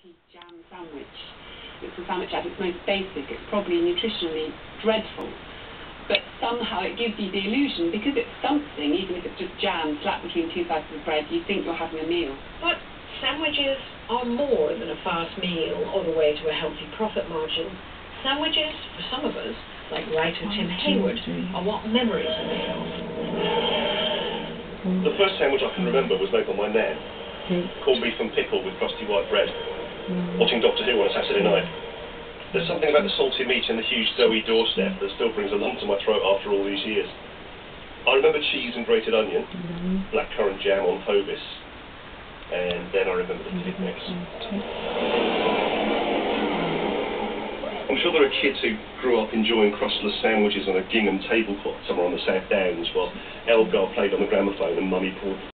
nutty jam sandwich. It's a sandwich at its most basic. It's probably nutritionally dreadful. But somehow it gives you the illusion, because it's something, even if it's just jam slapped between two slices of bread, you think you're having a meal. But sandwiches are more than a fast meal or the way to a healthy profit margin. Sandwiches, for some of us, like writer Tim Hayward, are what memories are made of. The first sandwich I can remember was made by my nan. Corned beef and pickle with crusty white bread. Mm. Watching Doctor Who on a Saturday night. There's something about the salty meat and the huge doughy doorstep that still brings a lump to my throat after all these years. I remember cheese and grated onion, mm-hmm. blackcurrant jam on Hovis, and then I remember the picnics. I'm sure there are kids who grew up enjoying crustless sandwiches on a gingham tablecloth somewhere on the South Downs while Elgar played on the gramophone and Mummy poured